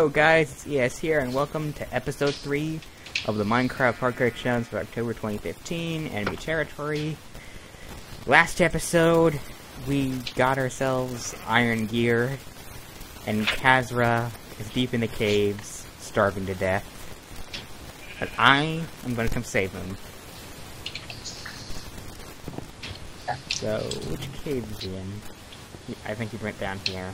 Hello guys, it's ES here, and welcome to episode 3 of the Minecraft Hardcore Challenge for October 2015, Enemy Territory. Last episode, we got ourselves iron gear, and Kazra is deep in the caves, starving to death. But I am gonna come save him. So, which cave is he in? I think he went down here.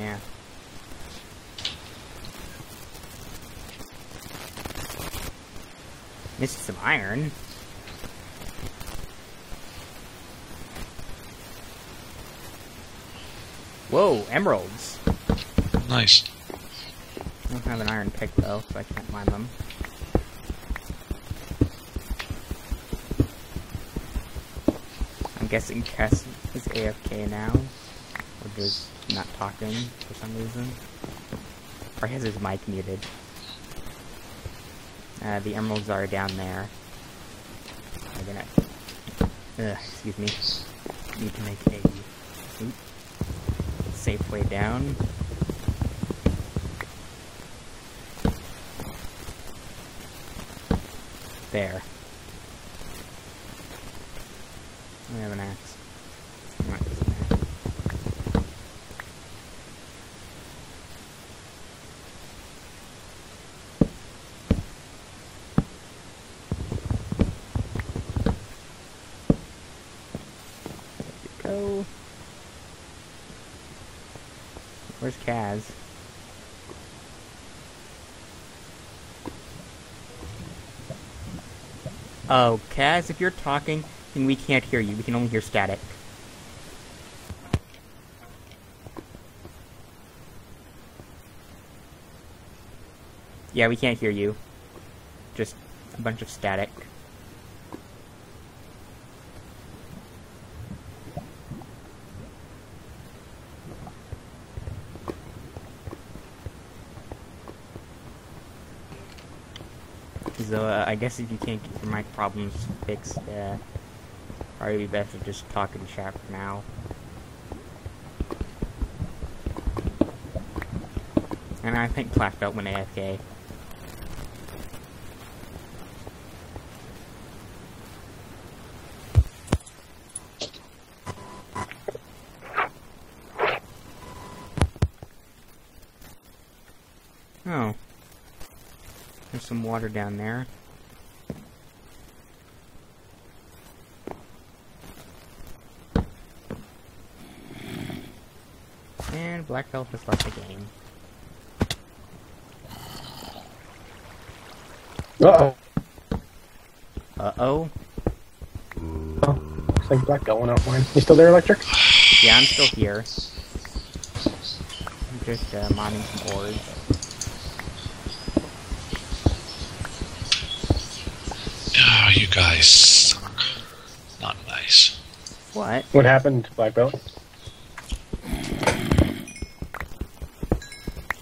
Yeah. Missed some iron. Whoa, emeralds. Nice. I don't have an iron pick though, so I can't mine them. I'm guessing Kaz is AFK now, or just not talking for some reason, or has his mic muted. Uh, the emeralds are down there. I'm gonna, excuse me, need to make a safe way down. There. I have an axe. Might use an axe. Where's Kaz? Oh, Kaz, if you're talking, then we can't hear you. We can only hear static. Yeah, we can't hear you. Just a bunch of static. So, uh, I guess if you can't get your mic problems fixed, uh, probably be best to just talk in chat for now. And I think Black Belt went AFK. Oh. There's some water down there. And Black Belt has left the game. Uh-oh. Uh-oh. Oh, looks like black belt went offline. You still there, Electric? Yeah, I'm still here. I'm just uh, mining some ores. Oh, you guys suck. Not nice. What? What happened, black belt?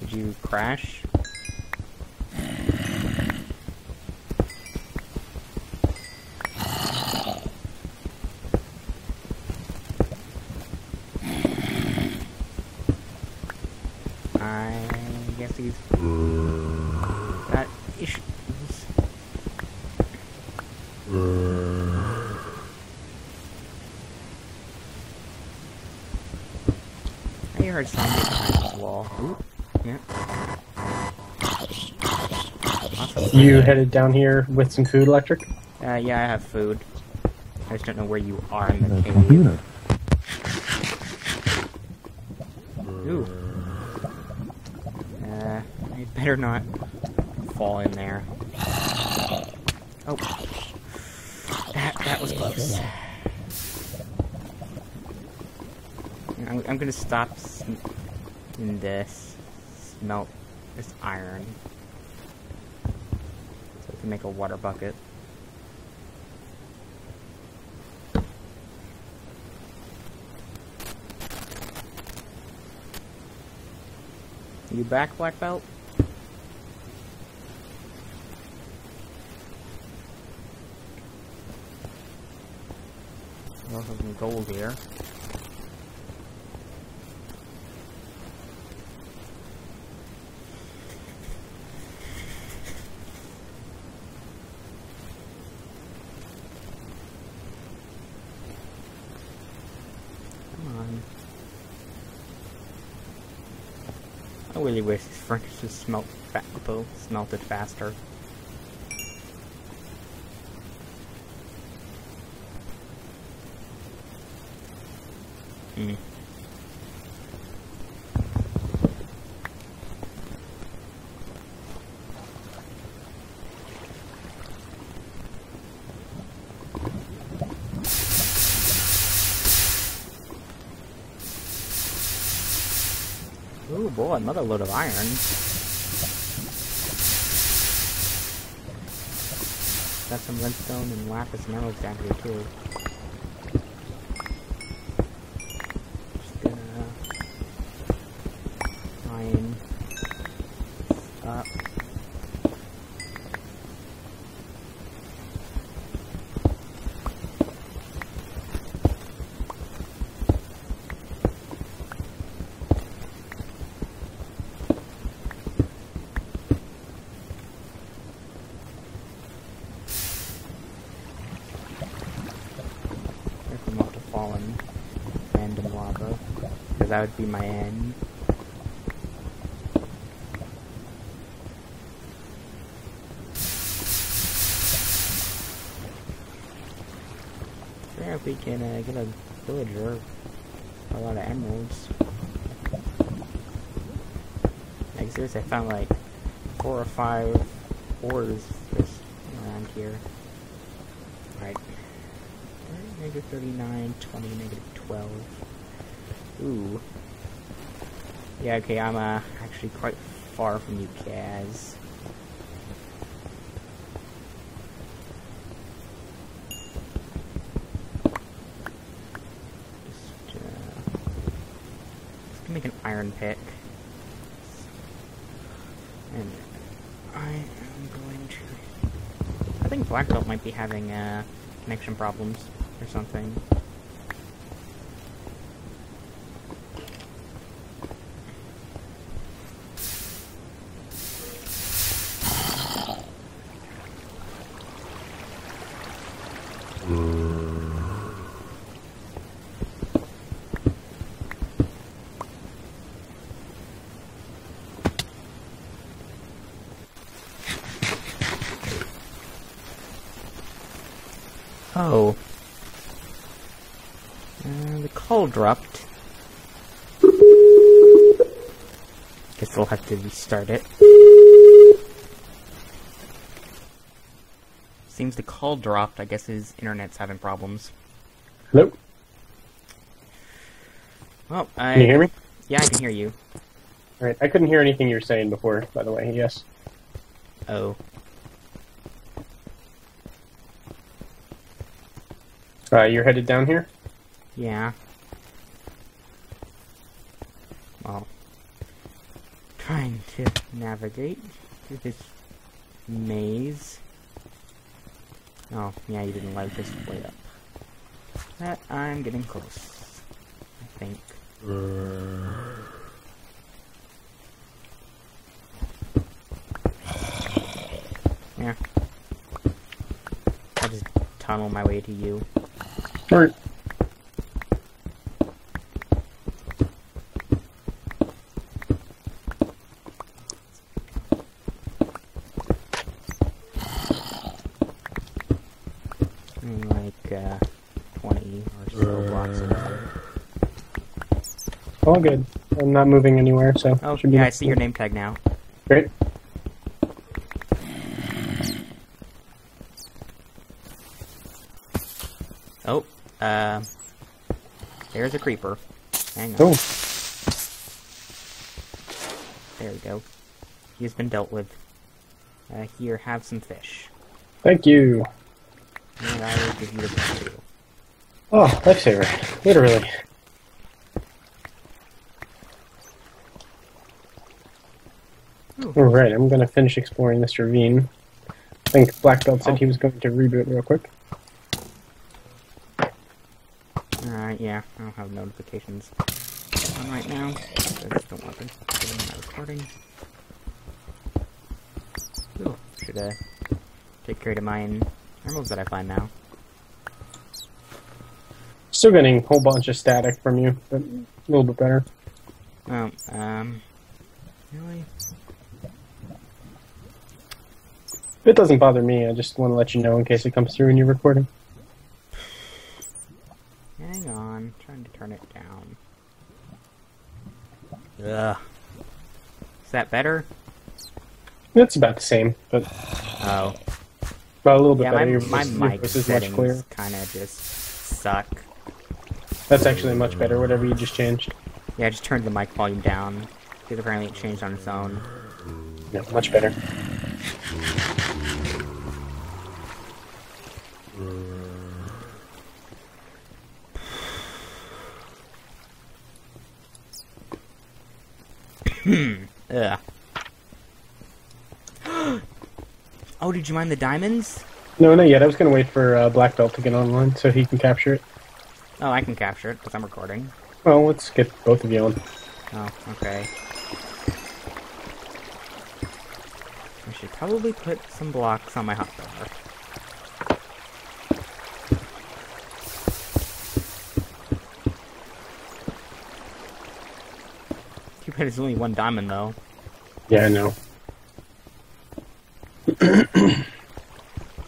Did you crash? I guess he's got issues. I heard something behind the wall. Oop. Yeah. Awesome. You headed down here with some food, Electric? Uh, yeah, I have food. I just don't know where you are in the The cave. computer. Ooh. Uh, I better not fall in there. Oh. That, that was close. I'm, gonna stop in this, smelt this iron. So I can make a water bucket. You back, Black Belt? We also some gold here. Come on. I really wish his was smelt fa- smelted faster. Hmm. Ooh boy, another load of iron. Got some redstone and lapis and down here too. Just gonna mine up. If I'm not to fall in random lava. Because that would be my end. There, if we can uh, get a villager, a lot of emeralds. Like seriously, I found like four or five ores just around here. Negative 39, 20, negative 12. Ooh. Yeah, okay, I'm uh, actually quite far from you, Kaz. Just, uh, make an iron pick. And I am going to... I think Black Belt might be having, uh, connection problems or something. Oh. Uh, the call dropped. Guess we'll have to restart it. Seems the call dropped. I guess his internet's having problems. Hello? Well, I... Can you hear me? Yeah, I can hear you. Alright, I couldn't hear anything you were saying before, by the way, yes. Oh. Uh, you're headed down here? Yeah. Well, trying to navigate through this maze. Oh, yeah, you didn't light this way up. I'm getting close. I think. Yeah. I'll just tunnel my way to you. Alright. Mm, like uh, 20 or so blocks away. All good. I'm not moving anywhere, so Oh, should be yeah, I see your name tag now. Great. Oh, uh, there's a creeper. Hang on. Oh, There we go. He has been dealt with. Uh, here, have some fish. thank you. And I will give you the fish too. Oh, lifesaver. Literally. Alright, I'm gonna finish exploring this ravine. I think Black Belt said Oh. he was going to reboot real quick. Alright, yeah, I don't have notifications on right now. I just don't want them my recording. Ooh, should uh, take care of my emeralds that I find now. Still getting a whole bunch of static from you, but a little bit better. Oh, um, really? It doesn't bother me. I just want to let you know in case it comes through in your recording. Hang on, trying to turn it down. Ugh. Is that better? It's about the same, but Oh. about a little bit Yeah, my, better. Your my voice, your mic voice is much clearer. settings kind of just suck. That's actually much better. Whatever you just changed. Yeah, I just turned the mic volume down. Because apparently it changed on its own. Yeah, much better. Ugh. oh, did you mind the diamonds? No, not yet. I was gonna wait for uh, Black Belt to get online so he can capture it. Oh, I can capture it because I'm recording. Well, let's get both of you on. Oh, okay. I should probably put some blocks on my hotbar. It's only one diamond though. Yeah, I know.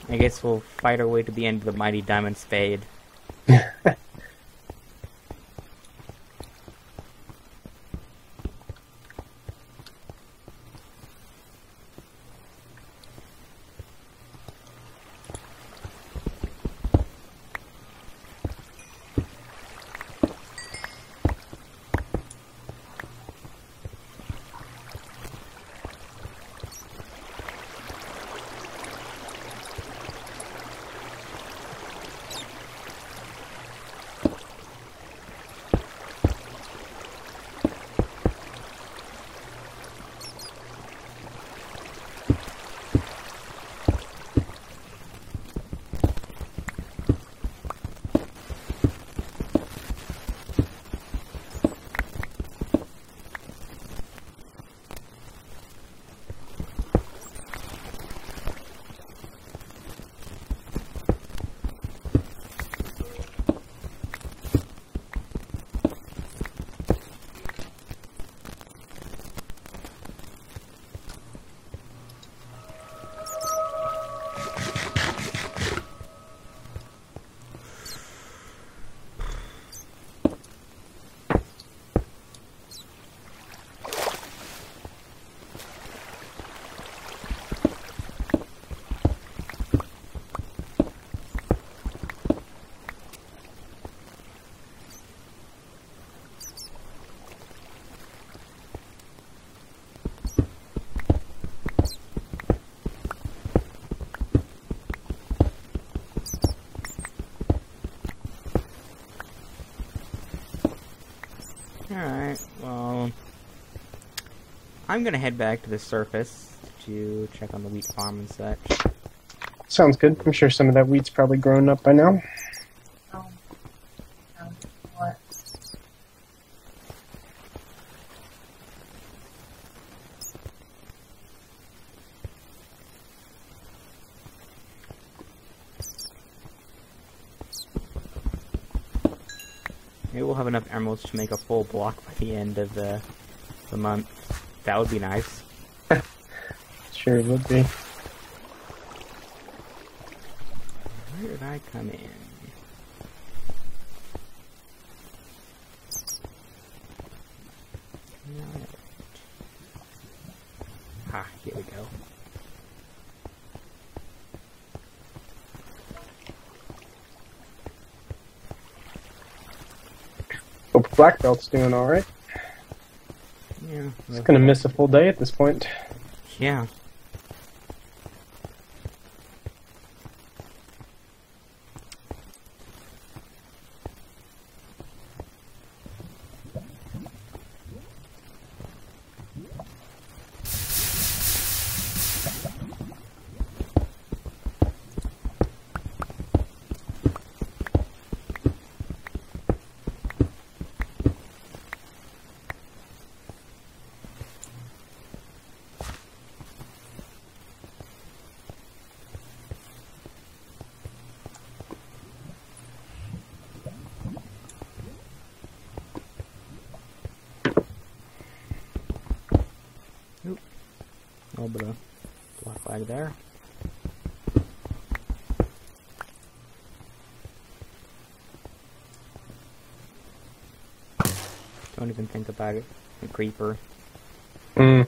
I guess we'll fight our way to the end of the mighty diamond spade. I'm gonna head back to the surface to check on the wheat farm and such. Sounds good. I'm sure some of that wheat's probably grown up by now. Um, um. Maybe we'll have enough emeralds to make a full block by the end of the, the month. That would be nice. Sure would be. Where did I come in? Ah, here we go. Hope Black Belt's doing alright. It's gonna miss a full day at this point. Yeah. There. Don't even think about it. The creeper. Mm.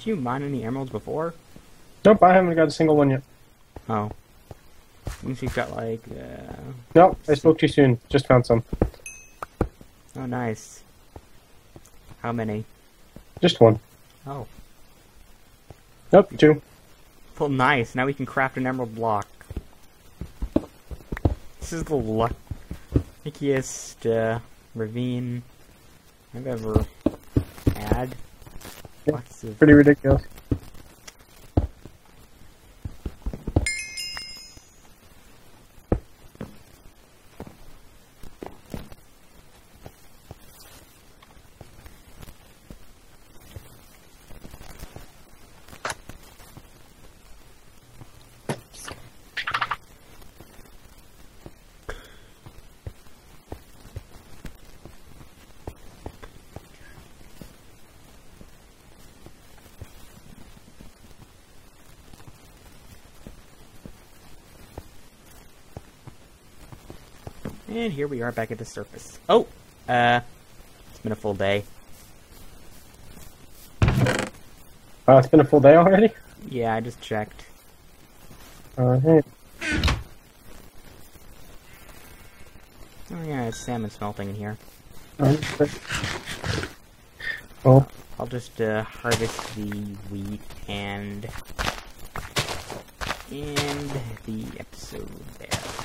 Did you mine any emeralds before? Nope, I haven't got a single one yet. Oh. You've got like, uh... Nope, I spoke too soon. Just found some. Oh, nice. How many? Just one. Oh. Nope, two. Well, nice. Now we can craft an emerald block. This is the luck luckiest uh, ravine I've ever had. Pretty ridiculous. And here we are back at the surface. Oh! Uh, it's been a full day. Uh, it's been a full day already? Yeah, I just checked. Alright. Oh yeah, it's salmon smelting in here. Well, I'll just uh, harvest the wheat and end the episode there.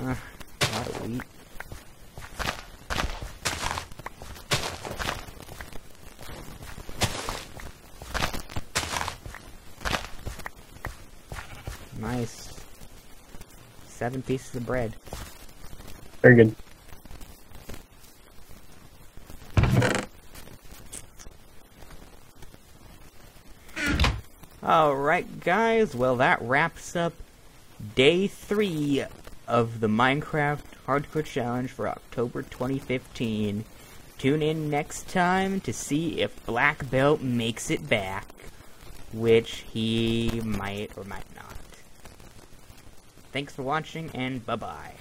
Uh, a lot of wheat. Nice. Seven pieces of bread. very good. Alright, guys, well, that wraps up day three of the Minecraft Hardcore Challenge for October 2015. Tune in next time to see if Black Belt makes it back, which he might or might not. Thanks for watching, and bye bye.